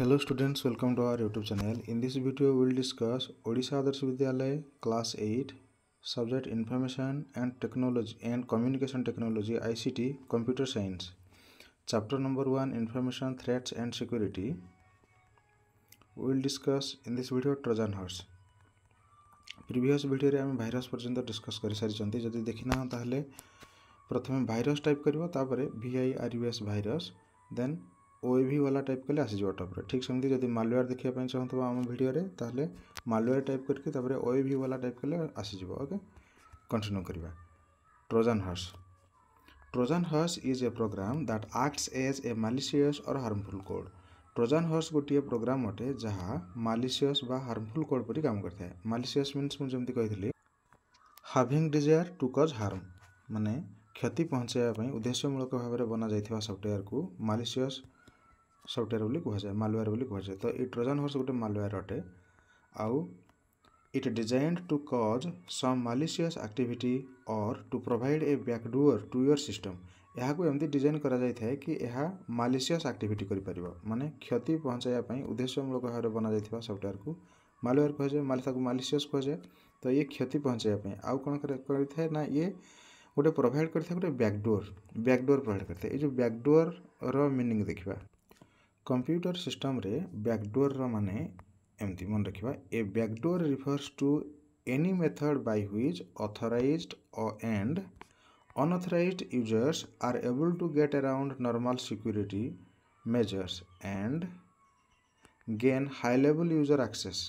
hello students welcome to our youtube channel in this video we will discuss odisha adarsh vidyalay class 8 subject information and technology and communication technology ict computer science chapter number 1 information threats and security we will discuss in this video trojan horse previous video आम virus पर्यटन discuss कर सारी जदि देखना ताहले प्रथम virus type कर भि I R U S virus then ओवि वाला टाइप कले आसीज टप ठीक समय मालवेयर देखने चाहूँ आम भिडियो तेल मालवेयर टाइप करके ओवि वाला टाइप कले आसीज कंटिन्यू करवा Trojan horse Trojan horse is a program that acts as a malicious और हार्मफुल कोड ट्रोजान हर्स गोटे प्रोग्राम अटे जहाँ मालिशियस हार्मफुल कोड पर काम करता है मालिशियस मीनस मुझे कही having desire to cause harm मानने क्षति पहुँचाई उद्देश्यमूलक भाव में बना जा सफ्टवेयर को मालिशियस सफ्टवेयर बोली कहुए मालवेयर बोली कहुए तो ये ट्रोजन हर्स गोटे मालवेयर अटे आउ it designed to cause some malicious activity और to provide a backdoor to your system यह एमती डिजाइन कराई कि मालिशियस एक्टिविटी करि कर माने क्षति पहुँचाई उद्देश्यमूलक भाव में बना जा सफ्टवेयर को मालवेयर कहुए कह जाए तो ये क्षति पहुँचाई आउ कौन करना ये गोटे प्रोभाइड करें गोटे बैकडोर बैकडोर प्रोभाइड करते ये जो बैकडोर रिनिंग देखा କମ୍ପ୍ୟୁଟର ସିଷ୍ଟମରେ ବ୍ୟାକଡୋରର ମାନେ ଏମିତି ମନେ ରଖିବା a backdoor refers to any method by which authorised and unauthorised users are able to get around normal security measures and gain high level user access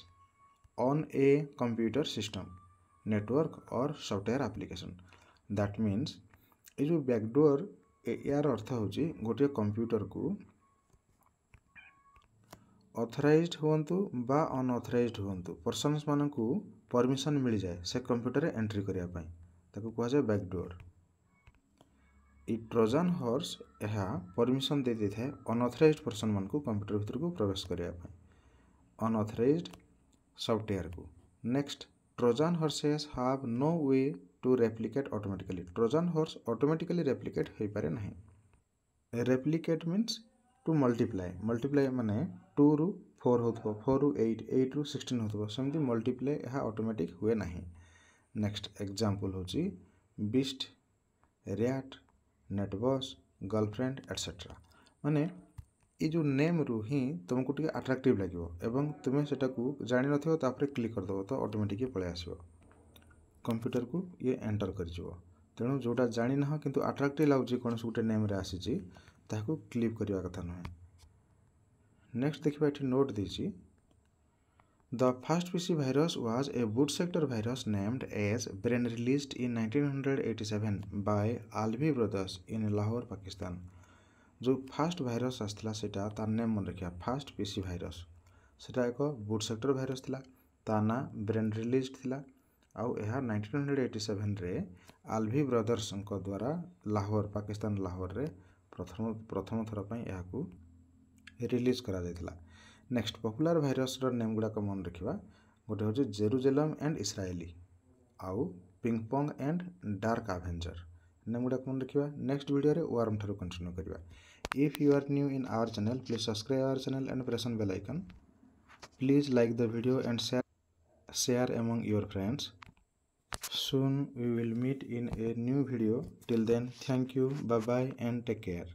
on a computer system network or software application that means ଏ ଯେଉଁ backdoor ଏହାର ଅର୍ଥ ହେଉଛି ଗୋଟିଏ କମ୍ପ୍ୟୁଟରକୁ authorise हूँ बानअथरइज हूँ persons मानक permission मिल जाए से कंप्यूटर एंट्री करने कहुए बैकडोर इ ट्रोजान हर्स यह परमिशन दे दी है अनअथराइज पर्सन मानक कंप्यूटर भितर को प्रवेश करने अनअथराइज सफ्टवेयर को next Trojan horses have no way to replicate automatically Trojan horse automatically replicate हो पारे ना replicate means to multiply multiply मैंने टू रु फोर हो फोर रु एट एट रु सिक्सटन होती मल्टीप्लाई यह अटोमेटिक हुए ना नेक्स्ट एग्जाम्पल हूँ Beast RAT NetBus girlfriend etcetera मैंने यो नेम रु हिं तुमको टी आट्राक्टिव लगे तुम्हें सेटा जान नापर क्लिक करदेव तो अटोमेटिक पलि आस कंप्यूटर को ये एंटर करेणु जोटा जाणी ना कि आट्राक्ट लगुच कौन से गोटे नेम्रे आसी ताकि क्लिप करने कथा नुहे नेक्स्ट देखा ये note they the first PC virus was a boot sector virus named as Brain release in nineteen hundred seven by Alvi brothers in Lahore Pakistan जो फास्ट भाइर आसला से नेम मन रखा फास्ट पीसी भाइर से एक बुड सेक्टर भाइरस था ताना brain release था आउ यह nineteen hundred eighty seven Alvi brothers द्वारा लाहोर पाकिस्तान लाहोर में ପ୍ରଥମ ପ୍ରଥମ ଥର ପାଇଁ ଏହାକୁ ରିଲିଜ୍ କରାଯାଇଥିଲା ନେକ୍ସଟ ପପୁଲାର ଭାଇରସ୍ର ନେମ୍ ଗୁଡ଼ାକ ମନେ ରଖିବା ଗୋଟେ ହେଉଛି ଜେରୁଜେଲମ୍ ଆଣ୍ଡ ଇସ୍ରାଏଲି ଆଉ ping pong and Dark Avenger name ଗୁଡ଼ାକ ମନେ ରଖିବା ନେକ୍ସଟ ଭିଡ଼ିଓରେ ୱାର୍ମ ଠାରୁ କଣ୍ଟିନ୍ୟୁ କରିବା if you are new in our channel, please subscribe our channel and press on bell icon. Please like the video and share, share among your soon we will meet in a new video till then thank you bye bye and take care